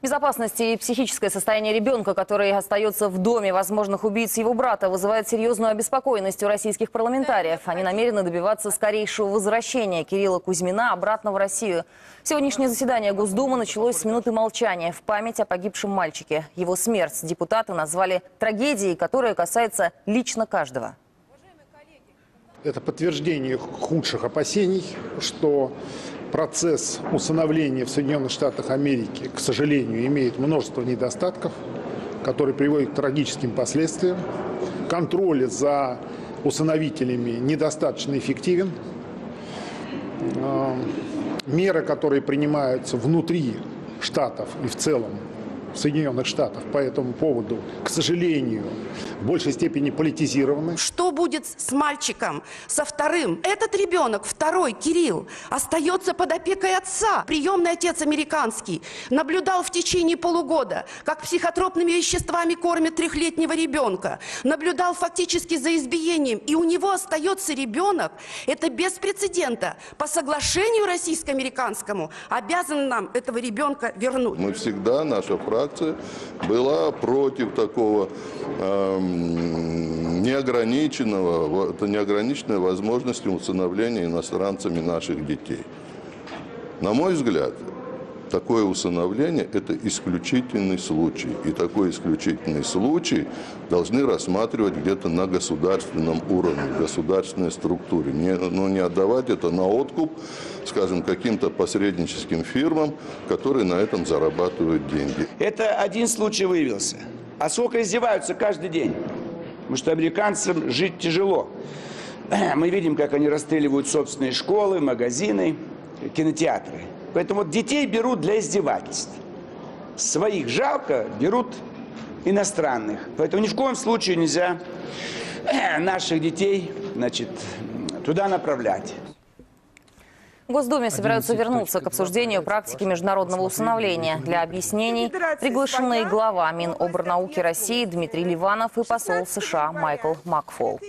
Безопасность и психическое состояние ребенка, который остается в доме возможных убийц его брата, вызывает серьезную обеспокоенность у российских парламентариев. Они намерены добиваться скорейшего возвращения Кирилла Кузьмина обратно в Россию. Сегодняшнее заседание Госдумы началось с минуты молчания в память о погибшем мальчике. Его смерть депутаты назвали трагедией, которая касается лично каждого. Это подтверждение худших опасений, что процесс усыновления в Соединенных Штатах Америки, к сожалению, имеет множество недостатков, которые приводят к трагическим последствиям. Контроль за усыновителями недостаточно эффективен. А, Меры, которые принимаются внутри штатов и в целом в Соединенных Штатах по этому поводу, к сожалению, в большей степени политизированы. Что будет с мальчиком, со вторым? Этот ребенок, второй, Кирилл, остается под опекой отца. Приемный отец американский наблюдал в течение полугода, как психотропными веществами кормят трехлетнего ребенка. Наблюдал фактически за избиением. И у него остается ребенок. Это без прецедента. По соглашению российско-американскому обязан нам этого ребенка вернуть. Мы всегда, наша фракция была против такого эм, неограниченного, это неограниченной возможности усыновления иностранцами наших детей. На мой взгляд, такое усыновление – это исключительный случай. И такой исключительный случай должны рассматривать где-то на государственном уровне, в государственной структуре. Не, ну, не отдавать это на откуп, скажем, каким-то посредническим фирмам, которые на этом зарабатывают деньги. Это один случай выявился. А сколько издеваются каждый день? Потому что американцам жить тяжело. Мы видим, как они расстреливают собственные школы, магазины, кинотеатры. Поэтому вот детей берут для издевательств. Своих жалко, берут иностранных. Поэтому ни в коем случае нельзя наших детей значит, туда направлять. В Госдуме собираются вернуться к обсуждению практики международного усыновления. Для объяснений приглашены глава Миноборнауки России Дмитрий Ливанов и посол США Майкл Макфол.